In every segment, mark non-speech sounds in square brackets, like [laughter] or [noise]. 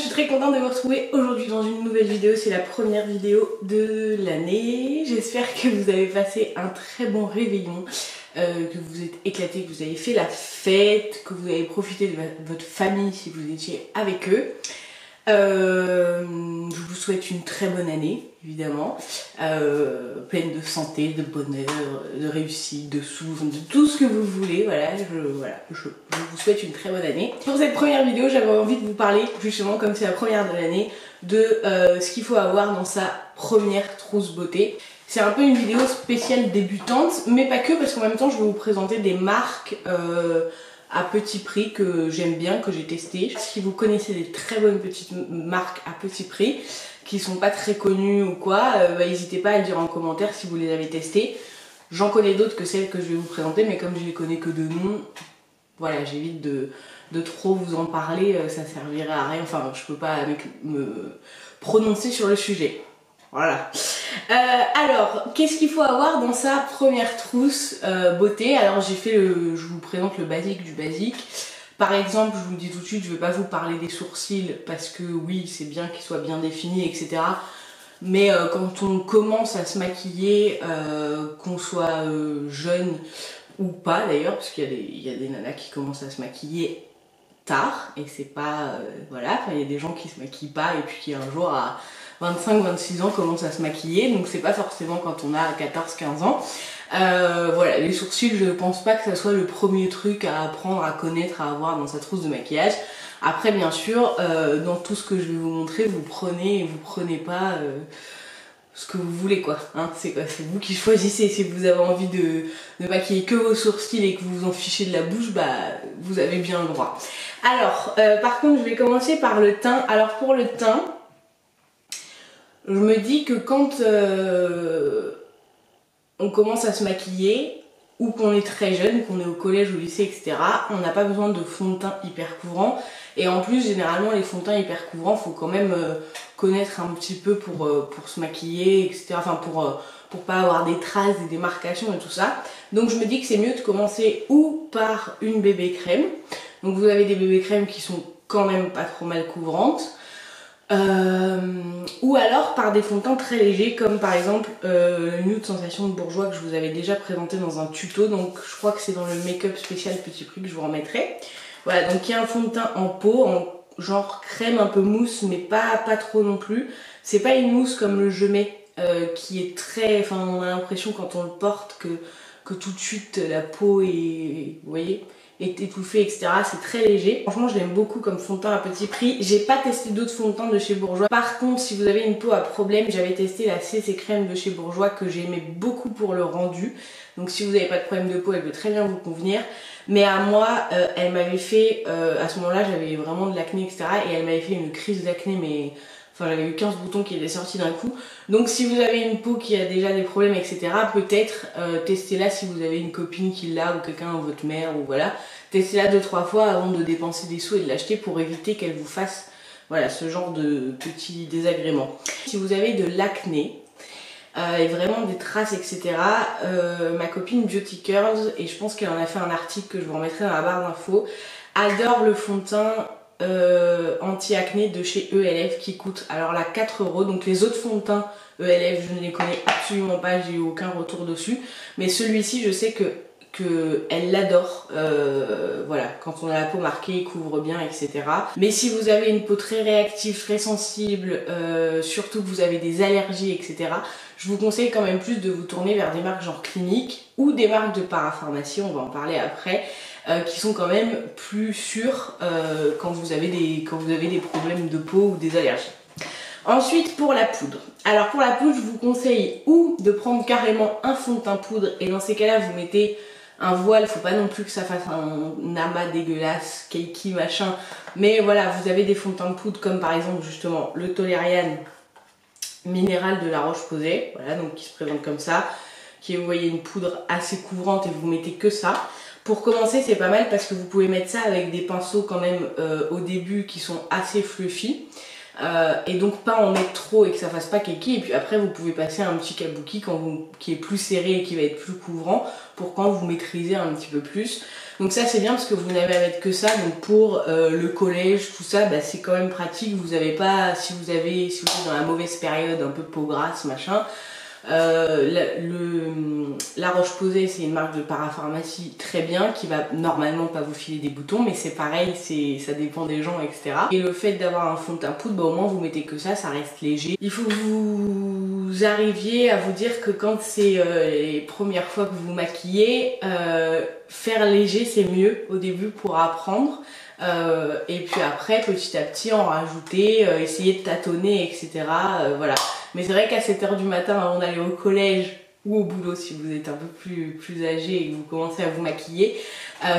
je suis très contente de vous retrouver aujourd'hui dans une nouvelle vidéo. C'est la première vidéo de l'année. J'espère que vous avez passé un très bon réveillon, euh, que vous êtes éclatés, que vous avez fait la fête, que vous avez profité de votre famille si vous étiez avec eux. Euh, je vous souhaite une très bonne année, évidemment, euh, pleine de santé, de bonheur, de réussite, de sous, de tout ce que vous voulez. Voilà, je, voilà, je, vous souhaite une très bonne année. Pour cette première vidéo, j'avais envie de vous parler, justement, comme c'est la première de l'année, de euh, ce qu'il faut avoir dans sa première trousse beauté. C'est un peu une vidéo spéciale débutante, mais pas que, parce qu'en même temps, je vais vous présenter des marques à petit prix que j'aime bien, que j'ai testé. Si vous connaissez des très bonnes petites marques à petit prix, qui sont pas très connues ou quoi, euh, bah, n'hésitez pas à le dire en commentaire si vous les avez testées. J'en connais d'autres que celles que je vais vous présenter, mais comme je les connais que de nom, voilà, j'évite de, trop vous en parler, euh, ça servirait à rien. Enfin, je peux pas me prononcer sur le sujet. Voilà. Euh, alors, qu'est-ce qu'il faut avoir dans sa première trousse euh, beauté? Alors j'ai fait le, je vous présente le basique du basique. Par exemple, je vous dis tout de suite, je vais pas vous parler des sourcils parce que oui, c'est bien qu'ils soient bien définis, etc. Mais euh, quand on commence à se maquiller, qu'on soit jeune ou pas d'ailleurs, parce qu'il y, y, a des nanas qui commencent à se maquiller tard et c'est pas voilà, il y a des gens qui se maquillent pas et puis qui un jour à 25-26 ans commence à se maquiller, donc c'est pas forcément quand on a 14-15 ans. Euh, voilà, les sourcils, je pense pas que ça soit le premier truc à apprendre, à connaître, à avoir dans sa trousse de maquillage. Après, bien sûr, euh, dans tout ce que je vais vous montrer, vous prenez et vous prenez pas euh, ce que vous voulez, quoi. Hein, c'est C'est vous qui choisissez. Si vous avez envie de, de maquiller que vos sourcils et que vous vous en fichez de la bouche, bah, vous avez bien le droit. Alors, par contre, je vais commencer par le teint. Alors, pour le teint, je me dis que quand euh, on commence à se maquiller, ou qu'on est très jeune, qu'on est au collège, au lycée, etc., on n'a pas besoin de fond de teint hyper couvrant. Et en plus, généralement, les fonds de teint hyper couvrants, faut quand même euh, connaître un petit peu pour, euh, pour se maquiller, etc. Enfin, pour, pour pas avoir des traces, des démarcations et tout ça. Donc je me dis que c'est mieux de commencer ou par une bébé crème. Donc vous avez des bébés crèmes qui sont quand même pas trop mal couvrantes. Euh, ou alors par des fonds de teint très légers comme par exemple euh, Nude Sensation de Bourgeois que je vous avais déjà présenté dans un tuto donc je crois que c'est dans le make-up spécial petit prix que je vous remettrai. Voilà donc il y a un fond de teint en peau en genre crème un peu mousse mais pas, pas trop non plus. C'est pas une mousse comme le je euh, qui est très enfin on a l'impression quand on le porte que, que tout de suite la peau est vous voyez est étouffé, etc. C'est très léger. Franchement, je l'aime beaucoup comme fond de teint à petit prix. J'ai pas testé d'autres fonds de teint de chez Bourjois. Par contre, si vous avez une peau à problème, j'avais testé la CC crème de chez Bourjois que j'aimais beaucoup pour le rendu. Donc si vous n'avez pas de problème de peau, elle peut très bien vous convenir. Mais à moi, euh, elle m'avait fait, euh, à ce moment-là, j'avais vraiment de l'acné, etc. Et elle m'avait fait une crise d'acné, mais Enfin, j'avais eu 15 boutons qui étaient sortis d'un coup. Donc si vous avez une peau qui a déjà des problèmes, etc., peut-être euh, testez-la si vous avez une copine qui l'a ou quelqu'un, votre mère, ou voilà. Testez-la deux, trois fois avant de dépenser des sous et de l'acheter pour éviter qu'elle vous fasse voilà, ce genre de petits désagréments. Si vous avez de l'acné, euh, et vraiment des traces, etc. Euh, ma copine Beauty Curls, et je pense qu'elle en a fait un article que je vous remettrai dans la barre d'infos, adore le fond de teint euh, anti-acné de chez ELF qui coûte alors là 4 euros. Donc les autres fonds de teint ELF, je ne les connais absolument pas, j'ai eu aucun retour dessus. Mais celui-ci, je sais que elle l'adore, euh, voilà, quand on a la peau marquée, il couvre bien, etc. Mais si vous avez une peau très réactive, très sensible, euh, surtout que vous avez des allergies, etc., je vous conseille quand même plus de vous tourner vers des marques genre cliniques ou des marques de parapharmacie, on va en parler après, euh, qui sont quand même plus sûres quand, vous avez des, quand vous avez des problèmes de peau ou des allergies. Ensuite pour la poudre. Alors pour la poudre je vous conseille ou de prendre carrément un fond de teint poudre et dans ces cas là vous mettez un voile, faut pas non plus que ça fasse un amas dégueulasse, cakey, machin. Mais voilà, vous avez des fonds de teint de poudre comme par exemple justement le Tolerian minéral de la Roche-Posay, voilà, donc qui se présente comme ça, qui est, vous voyez, une poudre assez couvrante et vous mettez que ça. Pour commencer, c'est pas mal parce que vous pouvez mettre ça avec des pinceaux quand même euh, au début qui sont assez fluffy. Euh, et donc pas en mettre trop et que ça fasse pas keki et puis après vous pouvez passer un petit kabuki qui est plus serré et qui va être plus couvrant pour quand vous maîtrisez un petit peu plus. Donc ça c'est bien parce que vous n'avez à mettre que ça. Donc pour euh, le collège tout ça bah, c'est quand même pratique. Vous avez pas si vous avez si vous êtes dans la mauvaise période un peu peau grasse machin euh, la, le, la Roche-Posay, c'est une marque de parapharmacie très bien qui va normalement pas vous filer des boutons, mais c'est pareil, c'est ça dépend des gens, etc. Et le fait d'avoir un fond de teint poudre, bah, au moins vous mettez que ça, ça reste léger. Il faut que vous arriviez à vous dire que quand c'est euh, les premières fois que vous vous maquillez, euh, faire léger c'est mieux au début pour apprendre. Euh, et puis après, petit à petit, en rajouter, euh, essayer de tâtonner, etc. Euh, voilà. Mais c'est vrai qu'à 7h du matin, avant d'aller au collège ou au boulot, si vous êtes un peu plus, âgé et que vous commencez à vous maquiller,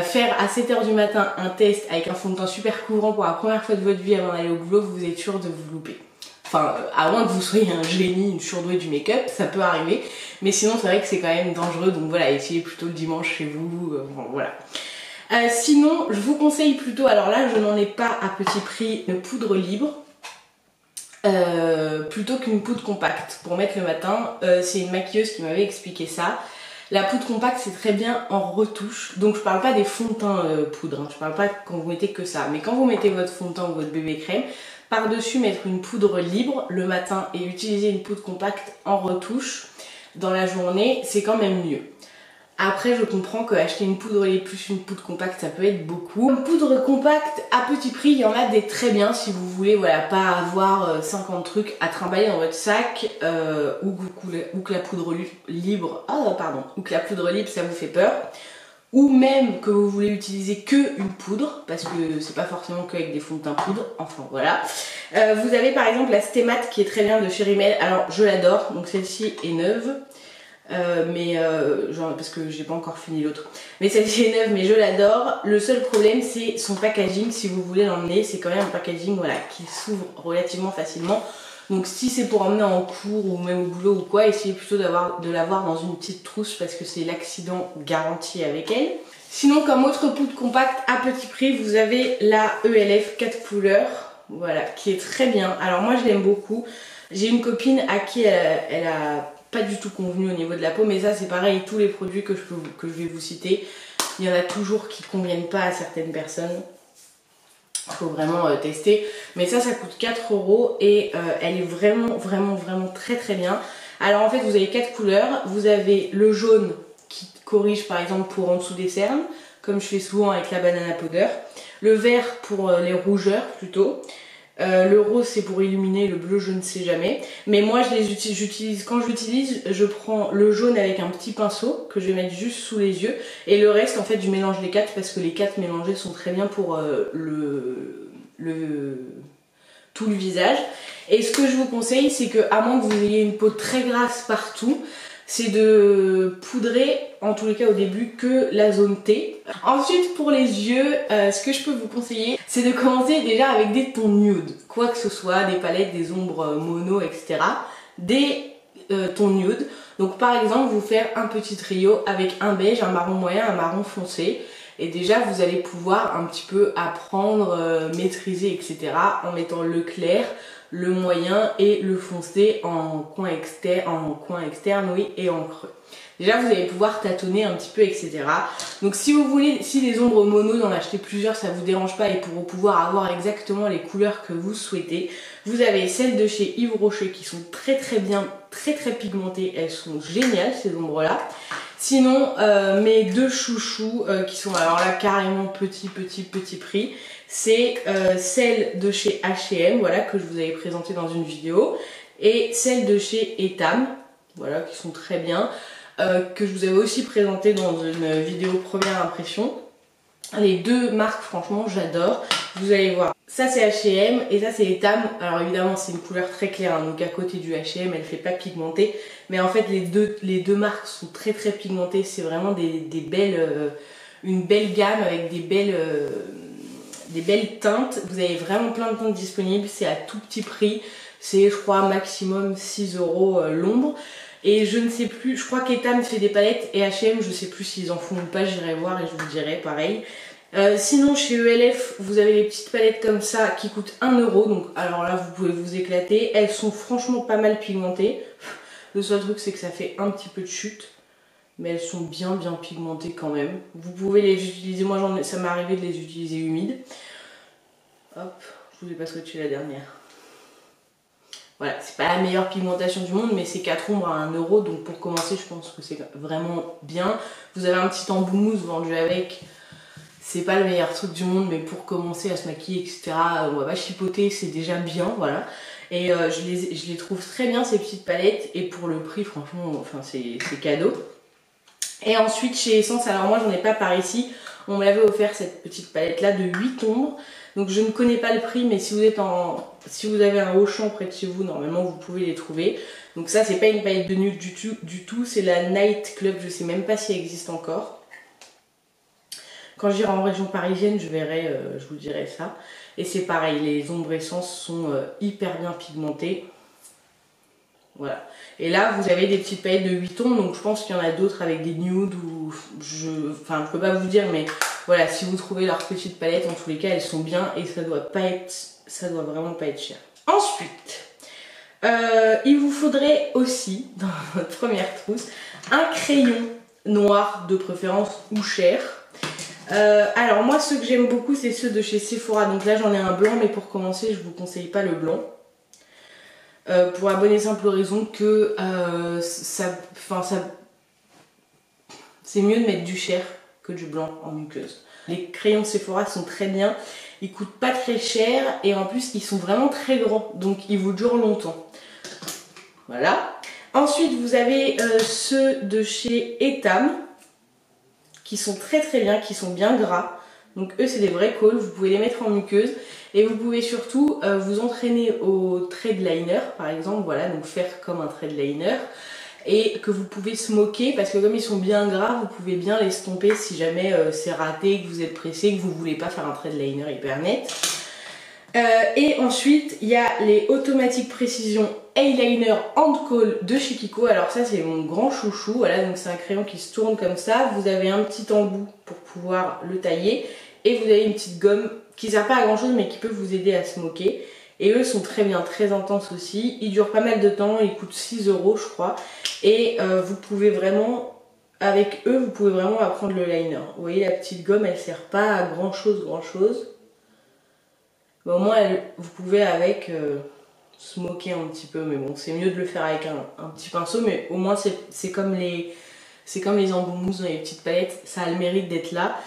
faire à 7h du matin un test avec un fond de teint super couvrant pour la première fois de votre vie avant d'aller au boulot, vous êtes sûr de vous louper. Enfin, à moins que vous soyez un génie, une surdouée du make-up, ça peut arriver. Mais sinon, c'est vrai que c'est quand même dangereux. Donc voilà, essayez plutôt le dimanche chez vous. bon, voilà. Euh, sinon, je vous conseille plutôt, alors là je n'en ai pas à petit prix, une poudre libre. Euh, plutôt qu'une poudre compacte pour mettre le matin. Euh, c'est une maquilleuse qui m'avait expliqué ça. La poudre compacte c'est très bien en retouche. Donc je parle pas des fonds de teint poudre, hein. je parle pas quand vous mettez que ça. Mais quand vous mettez votre fond de teint ou votre bébé crème, par-dessus mettre une poudre libre le matin et utiliser une poudre compacte en retouche dans la journée, c'est quand même mieux. Après, je comprends que acheter une poudre et plus une poudre compacte, ça peut être beaucoup. Une poudre compacte à petit prix, il y en a des très bien si vous voulez, voilà, pas avoir 50 euh, trucs à trimballer dans votre sac euh, ou, que la poudre libre, ah pardon, ou que la poudre libre ça vous fait peur. Ou même que vous voulez utiliser que une poudre, parce que c'est pas forcément qu'avec des fonds de teint poudre, enfin voilà. Euh, vous avez par exemple la Stémat qui est très bien de chez Rimmel, alors je l'adore, donc celle-ci est neuve. Euh, mais euh, parce que j'ai pas encore fini l'autre. Mais celle-ci est neuve, mais je l'adore. Le seul problème, c'est son packaging. Si vous voulez l'emmener, c'est quand même un packaging voilà qui s'ouvre relativement facilement. Donc si c'est pour emmener en cours ou même au boulot ou quoi, essayez plutôt de l'avoir dans une petite trousse parce que c'est l'accident garanti avec elle. Sinon, comme autre poudre compacte à petit prix, vous avez la ELF 4 couleurs, voilà, qui est très bien. Alors moi, je l'aime beaucoup. J'ai une copine à qui elle a pas du tout convenu au niveau de la peau, mais ça c'est pareil, tous les produits que je, que je vais vous citer, il y en a toujours qui conviennent pas à certaines personnes. Il faut vraiment euh, tester. Mais ça, ça coûte 4 euros et euh, elle est vraiment, vraiment, vraiment très très bien. Alors en fait, vous avez quatre couleurs. Vous avez le jaune qui corrige par exemple pour en dessous des cernes, comme je fais souvent avec la banana powder. Le vert pour euh, les rougeurs plutôt. Euh, le rose c'est pour illuminer, le bleu je ne sais jamais. Mais moi je les utilise, j'utilise, quand j'utilise, je prends le jaune avec un petit pinceau que je vais mettre juste sous les yeux. Et le reste en fait je mélange les quatre parce que les quatre mélangés sont très bien pour euh, le, le, tout le visage. Et ce que je vous conseille c'est que à moins que vous ayez une peau très grasse partout, c'est de poudrer, en tous les cas au début, que la zone T. Ensuite, pour les yeux, euh, ce que je peux vous conseiller, c'est de commencer déjà avec des tons nude. Quoi que ce soit, des palettes, des ombres mono, etc. Des euh, tons nude. Donc par exemple, vous faire un petit trio avec un beige, un marron moyen, un marron foncé. Et déjà, vous allez pouvoir un petit peu apprendre, euh, maîtriser, etc. en mettant le clair, le moyen et le foncé en coin externe, en coin externe oui, et en creux. Déjà vous allez pouvoir tâtonner un petit peu etc. Donc si vous voulez, si les ombres mono d'en acheter plusieurs ça vous dérange pas et pour pouvoir avoir exactement les couleurs que vous souhaitez, vous avez celles de chez Yves Rocher qui sont très très bien, très très pigmentées, elles sont géniales ces ombres là. Sinon, euh, mes deux chouchous euh, qui sont alors là carrément petit petit petit prix, c'est euh, celle de chez H&M, voilà, que je vous avais présenté dans une vidéo, et celle de chez Etam, voilà, qui sont très bien, que je vous avais aussi présenté dans une vidéo première impression. Les deux marques, franchement, j'adore. Vous allez voir. Ça, c'est H&M et ça, c'est Etam. Alors évidemment, c'est une couleur très claire. Hein. donc à côté du H&M, elle fait pas pigmenter. Mais en fait, les deux, marques sont très très pigmentées. C'est vraiment des, belles, euh, une belle gamme avec des belles, euh, des belles teintes. Vous avez vraiment plein de teintes disponibles. C'est à tout petit prix. C'est, je crois, maximum 6 euros euh, l'ombre. Et je ne sais plus, je crois qu'Etam fait des palettes et H&M, je sais plus s'ils en font ou pas, j'irai voir et je vous dirai pareil. Euh, sinon chez ELF vous avez les petites palettes comme ça qui coûtent 1 euro donc alors là vous pouvez vous éclater elles sont franchement pas mal pigmentées le seul truc c'est que ça fait un petit peu de chute mais elles sont bien bien pigmentées quand même vous pouvez les utiliser moi ça m'est arrivé de les utiliser humides hop je vous ai pas swatché la dernière voilà, c'est pas la meilleure pigmentation du monde, mais c'est 4 ombres à 1 euro, donc pour commencer, je pense que c'est vraiment bien. Vous avez un petit embout mousse vendu avec, c'est pas le meilleur truc du monde, mais pour commencer à se maquiller, etc., on va pas chipoter, c'est déjà bien, voilà. Et euh, je, les, je les trouve très bien, ces petites palettes, et pour le prix, franchement, enfin, c'est cadeau. Et ensuite, chez Essence, alors moi, j'en ai pas par ici, on m'avait offert cette petite palette là de 8 ombres. Donc je ne connais pas le prix, mais si vous êtes en, si vous avez un Auchan près de chez vous, normalement vous pouvez les trouver. Donc ça c'est pas une palette de nude du tout, c'est la Night Club, je sais même pas si elle existe encore. Quand j'irai en région parisienne, je verrai, euh, je vous dirai ça. Et c'est pareil, les ombres essences sont euh, hyper bien pigmentées. Et là, vous avez des petites palettes de 8 tons, donc je pense qu'il y en a d'autres avec des nudes ou je, enfin, peux pas vous dire, mais voilà, si vous trouvez leurs petites palettes, en tous les cas, elles sont bien et ça doit pas être, ça doit vraiment pas être cher. Ensuite, euh, il vous faudrait aussi, [laughs] dans votre première trousse, un crayon noir de préférence ou cher. Euh, alors moi, ceux que j'aime beaucoup, c'est ceux de chez Sephora. Donc là, j'en ai un blanc, mais pour commencer, je vous conseille pas le blanc. Euh, pour la bonne et simple raison que ça, enfin ça, c'est mieux de mettre du cher que du blanc en muqueuse. Les crayons Sephora sont très bien, ils coûtent pas très cher et en plus ils sont vraiment très grands, donc ils vous durent longtemps. Voilà. Ensuite vous avez euh, ceux de chez Etam qui sont très très bien, qui sont bien gras. Donc eux c'est des vrais cols, vous pouvez les mettre en muqueuse et vous pouvez surtout euh, vous entraîner au trade liner par exemple, voilà, donc faire comme un trade liner et que vous pouvez smoker parce que comme ils sont bien gras, vous pouvez bien les stomper si jamais euh, c'est raté, que vous êtes pressé, que vous voulez pas faire un trade liner hyper net. Euh, et ensuite, il y a les automatiques précision eyeliner hand call de chez Kiko. Alors ça, c'est mon grand chouchou. Voilà, donc c'est un crayon qui se tourne comme ça. Vous avez un petit embout pour pouvoir le tailler. Et vous avez une petite gomme qui sert pas à grand chose, mais qui peut vous aider à smoker. Et eux sont très bien, très intenses aussi. Ils durent pas mal de temps, ils coûtent 6 euros je crois. Et euh, vous pouvez vraiment, avec eux, vous pouvez vraiment apprendre le liner. Vous voyez la petite gomme, elle sert pas à grand chose, grand chose. Au moins, vous pouvez avec euh, smoker un petit peu. Mais bon, c'est mieux de le faire avec un, petit pinceau. Mais au moins, c'est comme les... C'est comme les embouts mousse dans les petites palettes, ça a le mérite d'être là.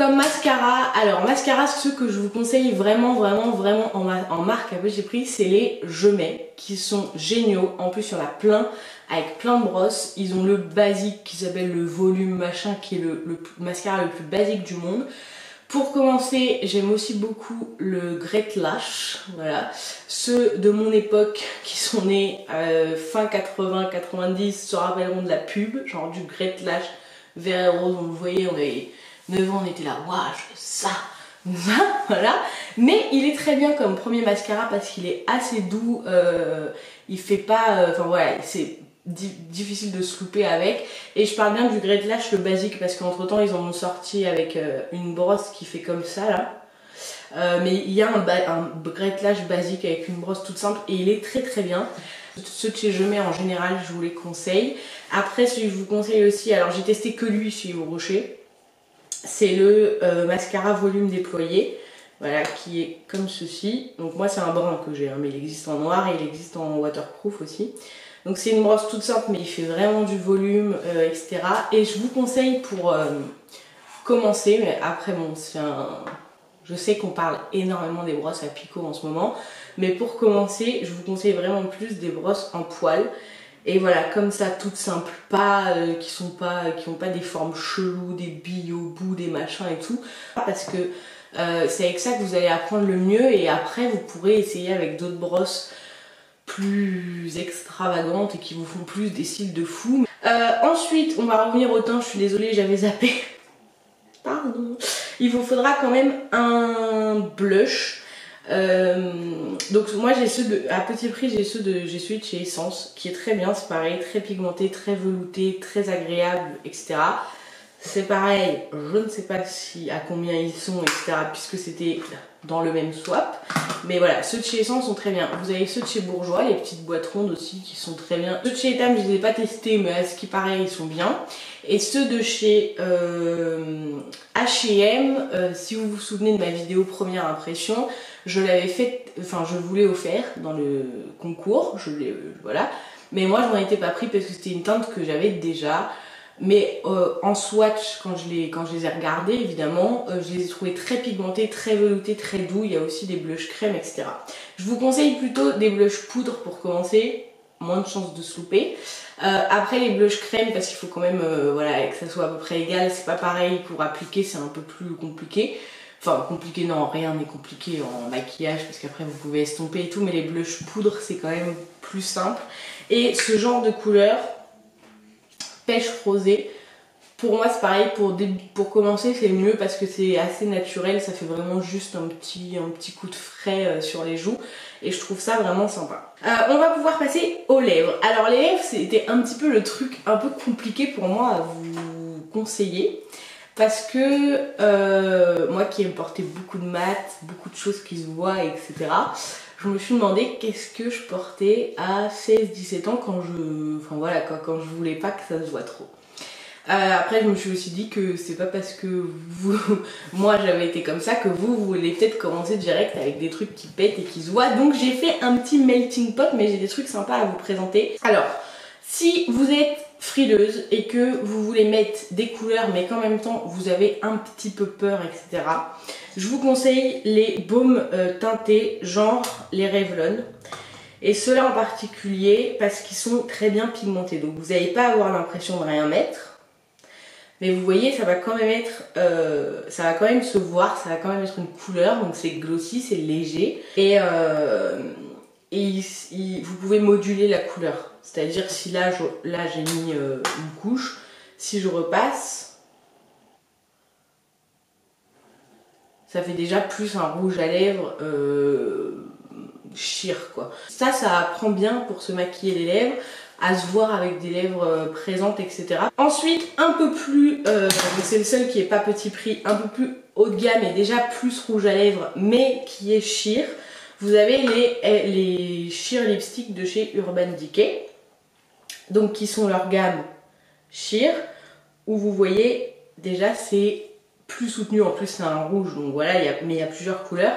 Comme mascara, alors mascara, ceux que je vous conseille vraiment, vraiment, vraiment en, marque à petit prix, c'est les Je mets, qui sont géniaux. En plus, il y en a plein, avec plein de brosses. Ils ont le basique qui s'appelle le volume machin, qui est le, mascara le plus basique du monde. Pour commencer, j'aime aussi beaucoup le Great Lash, voilà. Ceux de mon époque qui sont nés euh, fin 80-90 se rappelleront de la pub, genre du Great Lash vert et rose, vous le voyez, on avait 9 ans, on était là, waouh, ça, [laughs] voilà. Mais il est très bien comme premier mascara parce qu'il est assez doux, euh, il fait pas, euh, enfin voilà, c'est difficile de se louper avec. Et je parle bien du Great Lash, le basique, parce qu'entre temps ils en ont sorti avec euh, une brosse qui fait comme ça là. mais il y a un, un Great Lash basique avec une brosse toute simple et il est très très bien. Ceux que je mets en général, je vous les conseille. Après, celui que je vous conseille aussi, alors j'ai testé que lui chez Yves Rocher c'est le euh, mascara volume déployé. Voilà, qui est comme ceci. Donc moi c'est un brun que j'ai, hein, mais il existe en noir et il existe en waterproof aussi. Donc c'est une brosse toute simple, mais il fait vraiment du volume, euh, etc. Et je vous conseille pour euh, commencer, mais après bon, c'est un... Je sais qu'on parle énormément des brosses à picot en ce moment, mais pour commencer, je vous conseille vraiment plus des brosses en poil. Et voilà, comme ça, toutes simples, pas euh, qui sont pas, qui ont pas des formes cheloues, des billes au bout, des machins et tout, parce que euh, c'est avec ça que vous allez apprendre le mieux et après vous pourrez essayer avec d'autres brosses plus extravagantes et qui vous font plus des cils de fou. Euh, ensuite, on va revenir au teint, je suis désolée, j'avais zappé. [laughs] Pardon. Il vous faudra quand même un blush euh, donc moi j'ai ceux de à petit prix j'ai ceux de j'ai celui de chez Essence qui est très bien c'est pareil très pigmenté très velouté très agréable etc c'est pareil, je ne sais pas si à combien ils sont, etc. Puisque c'était dans le même swap. Mais voilà, ceux de chez Essence sont très bien. Vous avez ceux de chez Bourgeois, les petites boîtes rondes aussi qui sont très bien. Ceux de chez Etam, je les ai pas testés, mais à ce qui paraît, ils sont bien. Et ceux de chez H&M, si vous vous souvenez de ma vidéo première impression, je l'avais fait, enfin je voulais offert dans le concours, je euh, voilà. Mais moi je m'en étais pas pris parce que c'était une teinte que j'avais déjà. Mais euh, en swatch, quand je, les, quand je les ai regardés, évidemment, euh, je les ai trouvés très pigmentés, très veloutés, très doux. Il y a aussi des blushs crème, etc. Je vous conseille plutôt des blushs poudre pour commencer, moins de chances de se louper. après les blushs crème, parce qu'il faut quand même voilà, que ça soit à peu près égal, c'est pas pareil pour appliquer, c'est un peu plus compliqué. Enfin, compliqué, non, rien n'est compliqué en maquillage parce qu'après vous pouvez estomper et tout, mais les blushs poudre c'est quand même plus simple. Et ce genre de couleur, pêche pour moi c'est pareil, pour, pour commencer c'est mieux parce que c'est assez naturel, ça fait vraiment juste un petit, un petit coup de frais euh, sur les joues et je trouve ça vraiment sympa. Euh, on va pouvoir passer aux lèvres. Alors les lèvres c'était un petit peu le truc un peu compliqué pour moi à vous conseiller. Parce que euh, moi qui aime porter beaucoup de mat, beaucoup de choses qui se voient, etc. Je me suis demandé qu'est-ce que je portais à 16-17 ans quand je. Enfin voilà quand je voulais pas que ça se voit trop. Euh, après, je me suis aussi dit que c'est pas parce que vous, [laughs] moi j'avais été comme ça que vous, vous voulez peut-être commencer direct avec des trucs qui pètent et qui se voient. Donc j'ai fait un petit melting pot, mais j'ai des trucs sympas à vous présenter. Alors, si vous êtes frileuse et que vous voulez mettre des couleurs mais qu'en même temps vous avez un petit peu peur etc. Je vous conseille les baumes euh, teintés genre les Revlon. Et ceux-là en particulier parce qu'ils sont très bien pigmentés. Donc vous n'allez pas avoir l'impression de rien mettre. Mais vous voyez, ça va quand même être, euh, ça va quand même se voir, ça va quand même être une couleur. Donc c'est glossy, c'est léger. Et, euh, et vous pouvez moduler la couleur. C'est-à-dire si là, j'ai mis euh, une couche, si je repasse, ça fait déjà plus un rouge à lèvres euh, quoi. Ça, ça apprend bien pour se maquiller les lèvres à se voir avec des lèvres euh, présentes, etc. Ensuite, un peu plus, euh, c'est le seul qui est pas petit prix, un peu plus haut de gamme et déjà plus rouge à lèvres, mais qui est sheer. Vous avez les, les sheer lipsticks de chez Urban Decay donc qui sont leur gamme sheer, où vous voyez déjà c'est plus soutenu, en plus c'est un rouge, donc voilà, mais il y a plusieurs couleurs.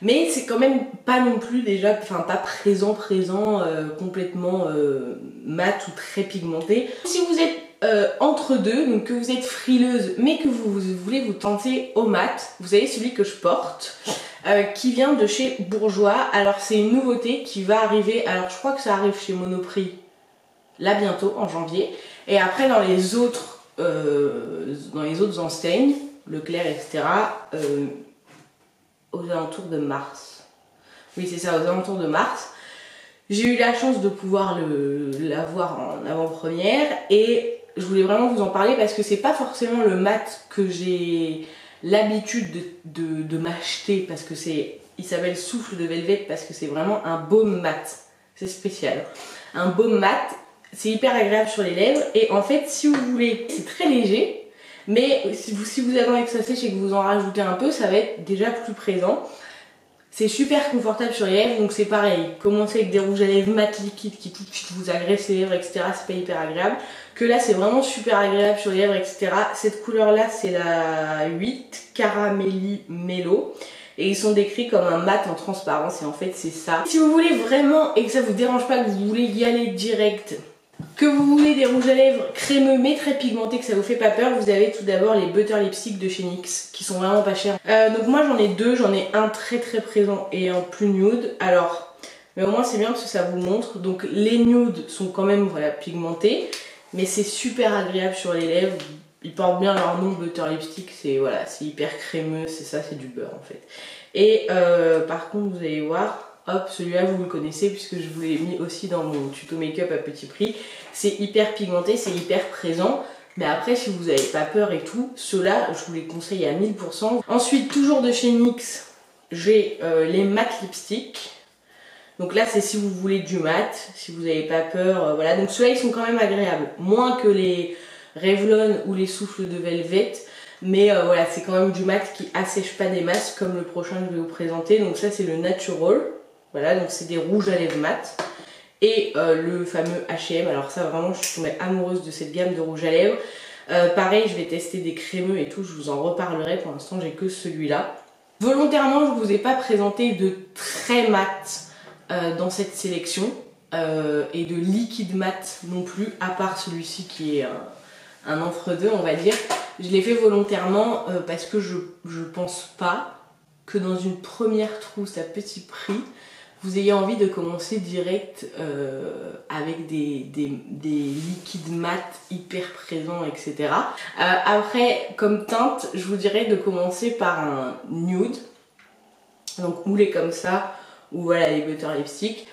Mais c'est quand même pas non plus déjà, enfin pas présent, présent, euh, complètement euh, mat ou très pigmenté. Si vous êtes euh, entre deux, donc que vous êtes frileuse mais que vous, voulez vous tenter au mat, vous avez celui que je porte, qui vient de chez Bourgeois. Alors c'est une nouveauté qui va arriver, alors je crois que ça arrive chez Monoprix là bientôt en janvier. Et après dans les autres, euh, dans les autres enseignes, Leclerc, etc., euh, aux alentours de mars. Oui c'est ça, aux alentours de mars. J'ai eu la chance de pouvoir l'avoir en avant-première et je voulais vraiment vous en parler parce que c'est pas forcément le mat que j'ai l'habitude de, de m'acheter parce que c'est il s'appelle souffle de velvet parce que c'est vraiment un baume mat c'est spécial un baume mat c'est hyper agréable sur les lèvres et en fait si vous voulez, c'est très léger mais si vous, si vous attendez que ça sèche et que vous en rajoutez un peu, ça va être déjà plus présent. C'est super confortable sur les lèvres, donc c'est pareil. Commencez avec des rouges à lèvres mat liquides qui tout de suite vous agressent les lèvres, etc. C'est pas hyper agréable. Que là, c'est vraiment super agréable sur les lèvres, etc. Cette couleur-là, c'est la 8 Caramelli Mellow. Et ils sont décrits comme un mat en transparence, et en fait, c'est ça. Si vous voulez vraiment, et que ça vous dérange pas, que vous voulez y aller direct, que vous voulez des rouges à lèvres crémeux mais très pigmentés, que ça vous fait pas peur, vous avez tout d'abord les Butter Lipstick de chez NYX qui sont vraiment pas chers. Euh, donc moi j'en ai deux, j'en ai un très très présent et un plus nude. Alors, mais au moins c'est bien parce que ça vous montre. Donc les nudes sont quand même voilà, pigmentés, mais c'est super agréable sur les lèvres. Ils portent bien leur nom Butter Lipstick, c'est voilà, hyper crémeux, c'est ça, c'est du beurre en fait. Et euh, par contre vous allez voir, Hop, celui-là vous le connaissez puisque je vous l'ai mis aussi dans mon tuto make-up à petit prix. C'est hyper pigmenté, c'est hyper présent. Mais après, si vous n'avez pas peur et tout, ceux-là, je vous les conseille à 1000%. Ensuite, toujours de chez NYX, j'ai euh, les matte lipstick. Donc là, c'est si vous voulez du mat, si vous n'avez pas peur. Euh, voilà, donc ceux-là, ils sont quand même agréables. Moins que les Revlon ou les souffles de Velvet. Mais euh, voilà, c'est quand même du mat qui assèche pas des masses comme le prochain que je vais vous présenter. Donc ça c'est le Natural. Voilà, donc c'est des rouges à lèvres mat. Et euh, le fameux H&M. Alors ça vraiment, je suis tombée amoureuse de cette gamme de rouges à lèvres. Euh, pareil, je vais tester des crémeux et tout, je vous en reparlerai. Pour l'instant, j'ai que celui-là. Volontairement, je ne vous ai pas présenté de très mat dans cette sélection. et de liquide mat non plus, à part celui-ci qui est un, entre-deux, on va dire. Je l'ai fait volontairement euh, parce que je, je pense pas que dans une première trousse à petit prix, vous ayez envie de commencer direct euh, avec des, liquides mat hyper présents, etc. Euh, après, comme teinte, je vous dirais de commencer par un nude, donc moulé comme ça, ou voilà les butter lipstick.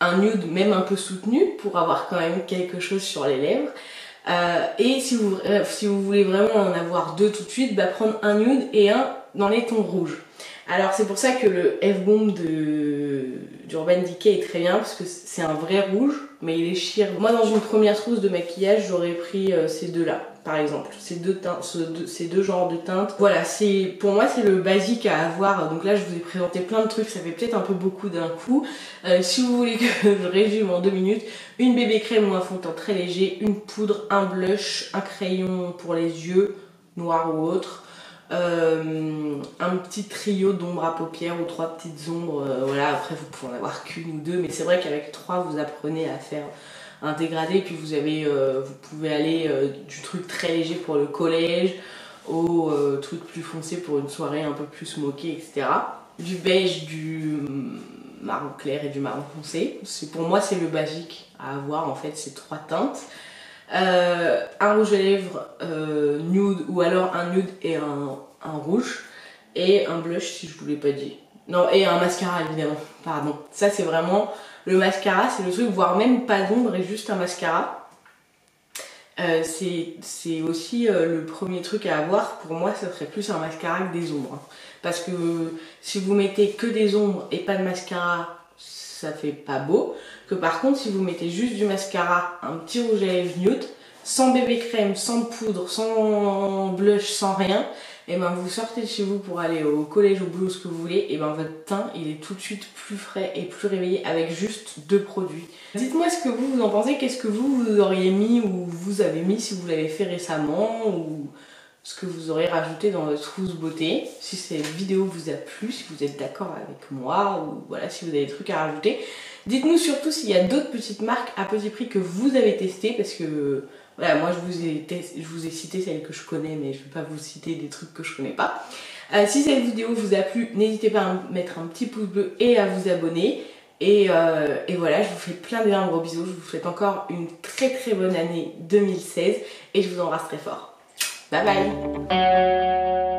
Un nude même un peu soutenu pour avoir quand même quelque chose sur les lèvres. Euh, et si vous, si vous voulez vraiment en avoir deux tout de suite, bah prendre un nude et un dans les tons rouges. Alors c'est pour ça que le F-Bomb d'Urban Decay est très bien parce que c'est un vrai rouge mais il est chir. Moi dans une première trousse de maquillage j'aurais pris euh, ces deux là par exemple, ces deux, teintes, ces deux genres de teintes. Voilà, c'est pour moi c'est le basique à avoir. Donc là je vous ai présenté plein de trucs, ça fait peut-être un peu beaucoup d'un coup. Euh, si vous voulez que [laughs] je résume en deux minutes, une bébé crème ou un fond de teint très léger, une poudre, un blush, un crayon pour les yeux, noir ou autre, euh, un petit trio d'ombres à paupières ou trois petites ombres. Euh, voilà, après vous pouvez en avoir qu'une ou deux, mais c'est vrai qu'avec trois vous apprenez à faire un dégradé, puis vous avez, euh, vous pouvez aller du truc très léger pour le collège au truc plus foncé pour une soirée un peu plus smokée, etc. Du beige, du marron clair et du marron foncé. Pour moi c'est le basique à avoir en fait ces trois teintes. Euh, un rouge à lèvres euh, nude ou alors un nude et un, rouge et un blush si je vous l'ai pas dit. Non, et un mascara évidemment, pardon. Ça c'est vraiment le mascara, c'est le truc, voire même pas d'ombre et juste un mascara. Euh, c'est aussi le premier truc à avoir. Pour moi, ça serait plus un mascara que des ombres. Hein. Parce que si vous mettez que des ombres et pas de mascara, ça fait pas beau. Que par contre, si vous mettez juste du mascara, un petit rouge à lèvres nude, sans bébé crème, sans poudre, sans blush, sans rien, et ben vous sortez de chez vous pour aller au collège, au boulot, ce que vous voulez, et ben votre teint il est tout de suite plus frais et plus réveillé avec juste deux produits. Dites-moi ce que vous, vous en pensez, qu'est-ce que vous, vous auriez mis ou vous avez mis si vous l'avez fait récemment ou ce que vous aurez rajouté dans votre trousse beauté. Si cette vidéo vous a plu, si vous êtes d'accord avec moi ou voilà si vous avez des trucs à rajouter. Dites-nous surtout s'il y a d'autres petites marques à petit prix que vous avez testées parce que voilà, moi je vous ai, je vous ai cité celles que je connais mais je ne vais pas vous citer des trucs que je connais pas. Euh, si cette vidéo vous a plu, n'hésitez pas à mettre un petit pouce bleu et à vous abonner. Et, euh, et, voilà, je vous fais plein de gros bisous. Je vous souhaite encore une très très bonne année 2016 et je vous embrasse très fort. Bye bye